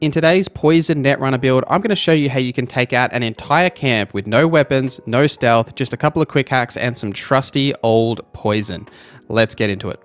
In today's Poison Netrunner build, I'm going to show you how you can take out an entire camp with no weapons, no stealth, just a couple of quick hacks and some trusty old poison. Let's get into it.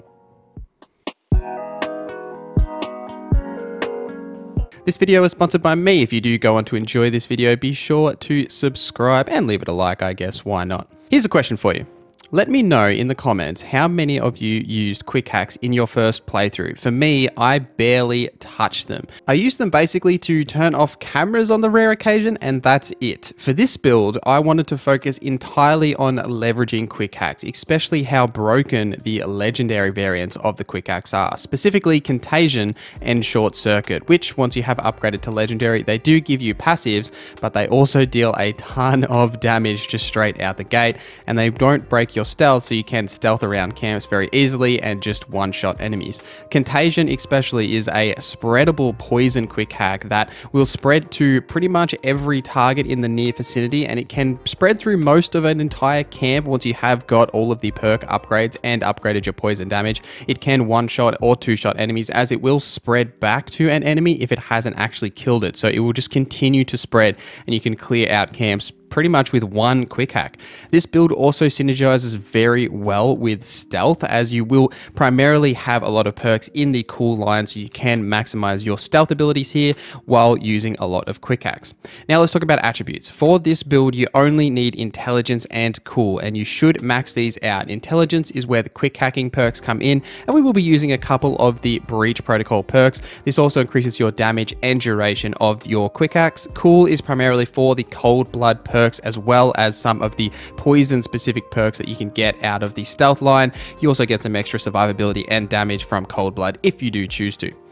This video is sponsored by me. If you do go on to enjoy this video, be sure to subscribe and leave it a like, I guess, why not? Here's a question for you. Let me know in the comments how many of you used quick hacks in your first playthrough. For me, I barely touched them. I used them basically to turn off cameras on the rare occasion, and that's it. For this build, I wanted to focus entirely on leveraging quick hacks, especially how broken the legendary variants of the quick hacks are, specifically Contagion and Short Circuit, which once you have upgraded to legendary, they do give you passives, but they also deal a ton of damage just straight out the gate, and they don't break your your stealth so you can stealth around camps very easily and just one-shot enemies. Contagion especially is a spreadable poison quick hack that will spread to pretty much every target in the near vicinity and it can spread through most of an entire camp once you have got all of the perk upgrades and upgraded your poison damage. It can one-shot or two-shot enemies as it will spread back to an enemy if it hasn't actually killed it. So it will just continue to spread and you can clear out camps pretty much with one quick hack. This build also synergizes very well with stealth as you will primarily have a lot of perks in the cool line so you can maximize your stealth abilities here while using a lot of quick hacks. Now let's talk about attributes. For this build you only need intelligence and cool and you should max these out. Intelligence is where the quick hacking perks come in and we will be using a couple of the breach protocol perks. This also increases your damage and duration of your quick hacks. Cool is primarily for the cold blood perks perks as well as some of the poison specific perks that you can get out of the stealth line. You also get some extra survivability and damage from cold blood if you do choose to.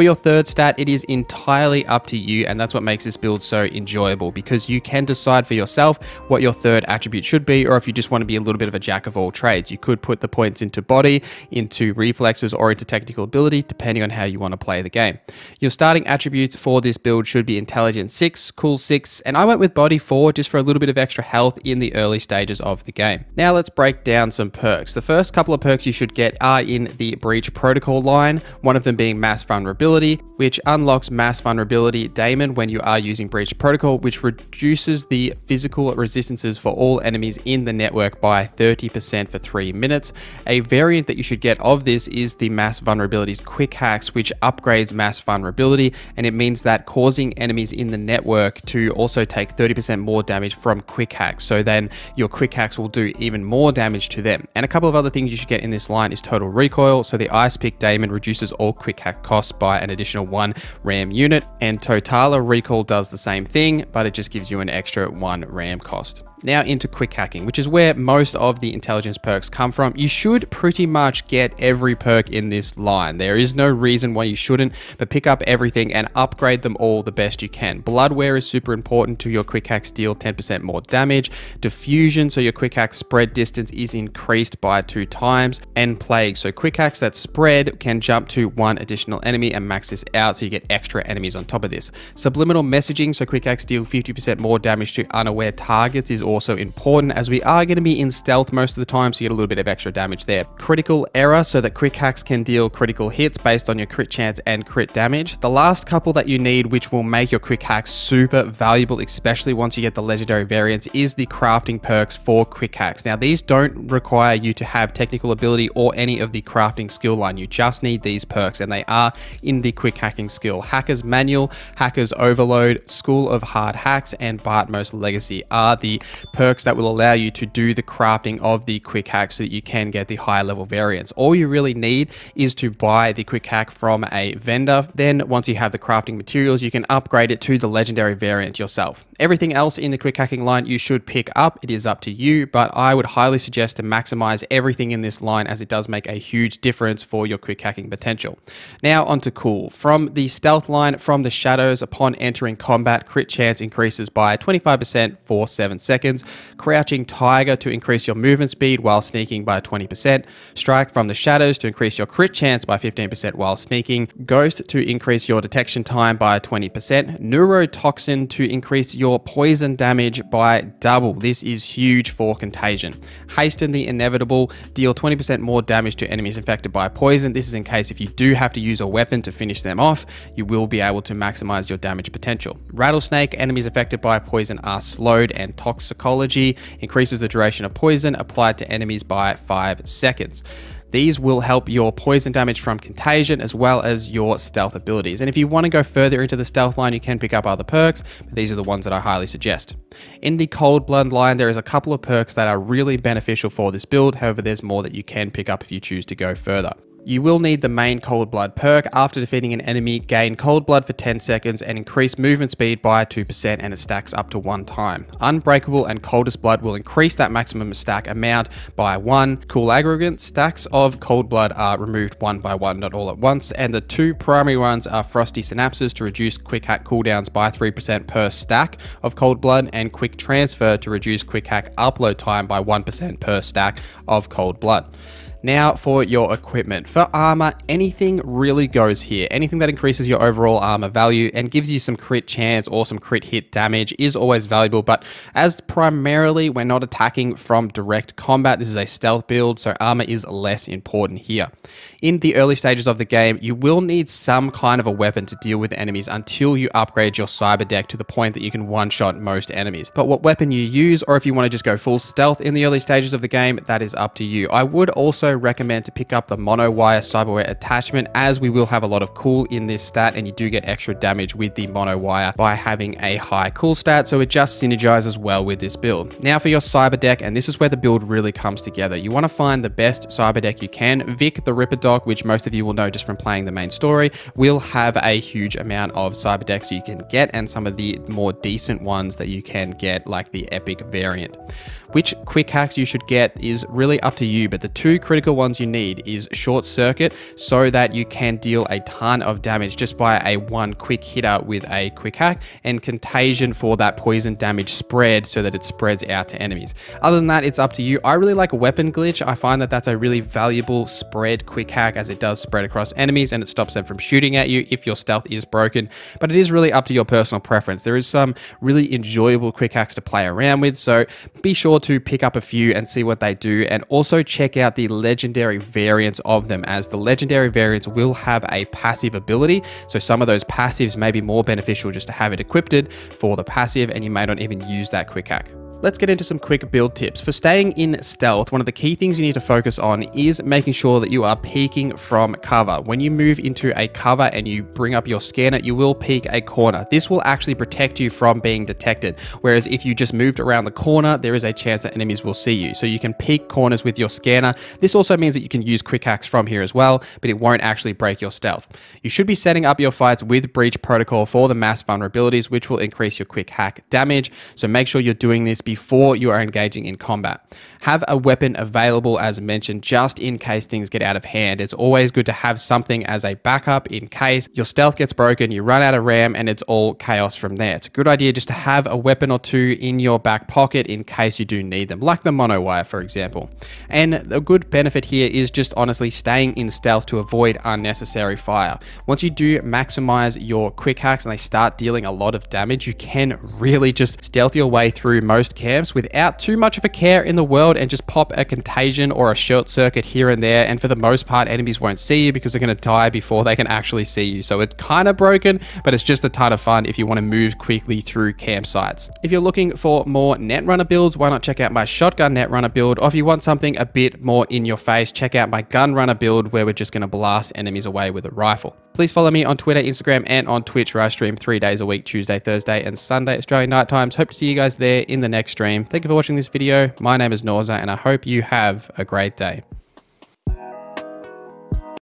For your third stat, it is entirely up to you, and that's what makes this build so enjoyable because you can decide for yourself what your third attribute should be, or if you just want to be a little bit of a jack of all trades. You could put the points into body, into reflexes, or into technical ability, depending on how you want to play the game. Your starting attributes for this build should be intelligence 6, cool 6, and I went with body 4 just for a little bit of extra health in the early stages of the game. Now let's break down some perks. The first couple of perks you should get are in the breach protocol line, one of them being mass vulnerability vulnerability, which unlocks mass vulnerability daemon when you are using breach protocol, which reduces the physical resistances for all enemies in the network by 30% for three minutes. A variant that you should get of this is the mass vulnerabilities quick hacks, which upgrades mass vulnerability, and it means that causing enemies in the network to also take 30% more damage from quick hacks. So then your quick hacks will do even more damage to them. And a couple of other things you should get in this line is Total Recall. So the ice pick daemon reduces all quick hack costs by an additional one RAM unit, and Totaler Recall does the same thing, but it just gives you an extra one RAM cost. Now into quick hacking, which is where most of the intelligence perks come from. You should pretty much get every perk in this line. There is no reason why you shouldn't, but pick up everything and upgrade them all the best you can. Bloodware is super important to your quick hacks deal 10% more damage. Diffusion, so your quick hack spread distance is increased by two times. And Plague, so quick hacks that spread can jump to one additional enemy and max this out so you get extra enemies on top of this. Subliminal messaging, so quick hacks deal 50% more damage to unaware targets is also important as we are going to be in stealth most of the time, so you get a little bit of extra damage there. Critical error, so that quick hacks can deal critical hits based on your crit chance and crit damage. The last couple that you need, which will make your quick hacks super valuable, especially once you get the legendary variants, is the crafting perks for quick hacks. Now, these don't require you to have technical ability or any of the crafting skill line. You just need these perks, and they are in the quick hacking skill. Hacker's Manual, Hacker's Overload, School of Hard Hacks, and Bartmoss Legacy are the perks that will allow you to do the crafting of the quick hack so that you can get the higher level variants. All you really need is to buy the quick hack from a vendor. Then once you have the crafting materials, you can upgrade it to the legendary variant yourself. Everything else in the quick hacking line you should pick up. It is up to you, but I would highly suggest to maximize everything in this line as it does make a huge difference for your quick hacking potential. Now onto cool. From the stealth line, from the shadows, upon entering combat, crit chance increases by 25% for 7 seconds seconds, Crouching Tiger to increase your movement speed while sneaking by 20%, Strike from the Shadows to increase your crit chance by 15% while sneaking, Ghost to increase your detection time by 20%, Neurotoxin to increase your poison damage by double. This is huge for Contagion. Hasten the Inevitable, deal 20% more damage to enemies infected by poison. This is in case if you do have to use a weapon to finish them off, you will be able to maximize your damage potential. Rattlesnake, enemies affected by poison are slowed, and Toxicology increases the duration of poison applied to enemies by 5 seconds. These will help your poison damage from contagion as well as your stealth abilities. And if you want to go further into the stealth line, you can pick up other perks, but these are the ones that I highly suggest. In the cold blood line, there is a couple of perks that are really beneficial for this build. However, there's more that you can pick up if you choose to go further. You will need the main Cold Blood perk. After defeating an enemy, gain Cold Blood for 10 seconds and increase movement speed by 2% and it stacks up to one time. Unbreakable and Coldest Blood will increase that maximum stack amount by one. Coolagulant stacks of Cold Blood are removed one by one, not all at once, and the two primary ones are Frosty Synapses to reduce Quick Hack cooldowns by 3% per stack of Cold Blood and Quick Transfer to reduce Quick Hack upload time by 1% per stack of Cold Blood. Now for your equipment. For armor, anything really goes here. Anything that increases your overall armor value and gives you some crit chance or some crit hit damage is always valuable, but as primarily we're not attacking from direct combat, this is a stealth build, so armor is less important here. In the early stages of the game, you will need some kind of a weapon to deal with enemies until you upgrade your cyber deck to the point that you can one-shot most enemies. But what weapon you use, or if you want to just go full stealth in the early stages of the game, that is up to you. I would also recommend to pick up the mono wire cyberware attachment as we will have a lot of cool in this stat and you do get extra damage with the mono wire by having a high cool stat so it just synergizes well with this build. Now for your cyber deck and this is where the build really comes together. You want to find the best cyber deck you can. Vic the Ripperdoc which most of you will know just from playing the main story will have a huge amount of cyber decks you can get and some of the more decent ones that you can get like the epic variant. Which quick hacks you should get is really up to you, but the two critical ones you need is Short Circuit so that you can deal a ton of damage just by a one quick hitter with a quick hack and Contagion for that poison damage spread so that it spreads out to enemies. Other than that, it's up to you. I really like Weapon Glitch. I find that that's a really valuable spread quick hack as it does spread across enemies and it stops them from shooting at you if your stealth is broken, but it is really up to your personal preference. There is some really enjoyable quick hacks to play around with, so be sure to pick up a few and see what they do and also check out the legendary variants of them as the legendary variants will have a passive ability. So some of those passives may be more beneficial just to have it equipped for the passive and you may not even use that quick hack. Let's get into some quick build tips. For staying in stealth, one of the key things you need to focus on is making sure that you are peeking from cover. When you move into a cover and you bring up your scanner, you will peek a corner. This will actually protect you from being detected. Whereas if you just moved around the corner, there is a chance that enemies will see you. So you can peek corners with your scanner. This also means that you can use quick hacks from here as well, but it won't actually break your stealth. You should be setting up your fights with breach protocol for the mass vulnerabilities, which will increase your quick hack damage. So make sure you're doing this before you are engaging in combat. Have a weapon available as mentioned just in case things get out of hand. It's always good to have something as a backup in case your stealth gets broken, you run out of RAM and it's all chaos from there. It's a good idea just to have a weapon or two in your back pocket in case you do need them, like the monowire for example. And a good benefit here is just honestly staying in stealth to avoid unnecessary fire. Once you do maximize your quick hacks and they start dealing a lot of damage, you can really just stealth your way through most camps without too much of a care in the world and just pop a contagion or a short circuit here and there. And for the most part, enemies won't see you because they're going to die before they can actually see you. So it's kind of broken, but it's just a ton of fun if you want to move quickly through campsites. If you're looking for more Netrunner builds, why not check out my shotgun Netrunner build? Or if you want something a bit more in your face, check out my Gunrunner build where we're just going to blast enemies away with a rifle. Please follow me on Twitter, Instagram, and on Twitch where I stream three days a week, Tuesday, Thursday, and Sunday Australian night times. Hope to see you guys there in the stream. Thank you for watching this video. My name is NorZZa, and I hope you have a great day.